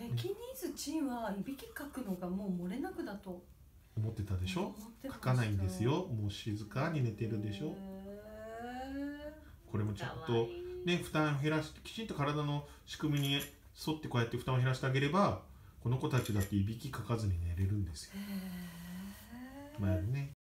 えキニーズチンはいびきかくのがもう漏れなくだと。思ってたでしょ？書かないんですよ。もう静かに寝てるでしょ。これもちょっとね負担を減らしてきちんと体の仕組みに沿ってこうやって負担を減らしてあげればこの子たちだっていびきかかずに寝れるんですよ。まあね。